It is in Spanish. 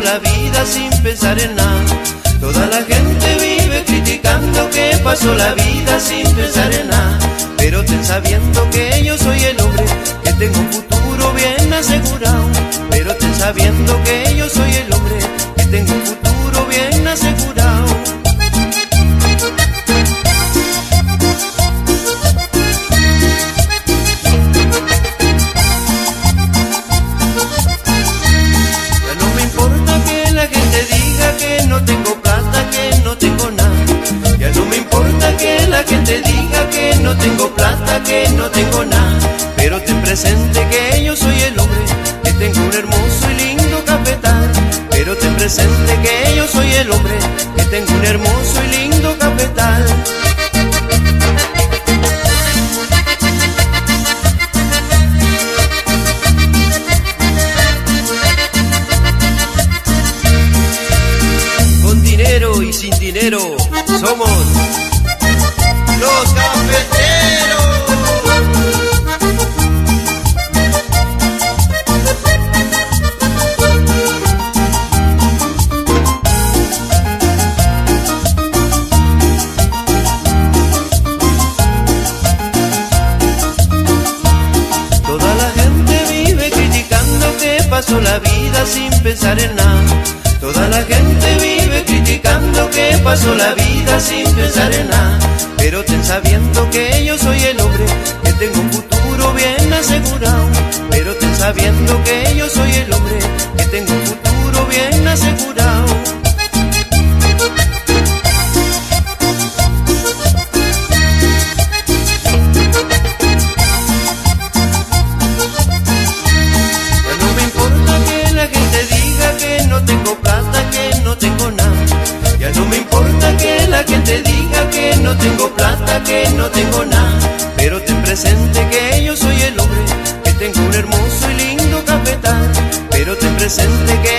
vida sin pensar en nada. Toda la gente vive criticando que pasó la vida sin pensar en nada. Pero ten sabiendo que yo soy el hombre que tengo un futuro bien asegurado. Pero ten sabiendo que tengo plata, que no tengo nada. Pero ten presente que yo soy el hombre, que tengo un hermoso y lindo cafetal. Pero ten presente que yo soy el hombre, que tengo un hermoso y lindo cafetal. Con dinero y sin dinero somos pasó la vida sin pensar en nada. Toda la gente vive criticando que pasó la vida sin pensar en nada. Pero ten sabiendo que yo soy el hombre que tengo un futuro bien asegurado. Pero ten sabiendo que yo soy el hombre que tengo un futuro bien asegurado. Tengo plata, que no tengo nada. Pero ten presente que yo soy el hombre, que tengo un hermoso y lindo cafetal. Pero ten presente que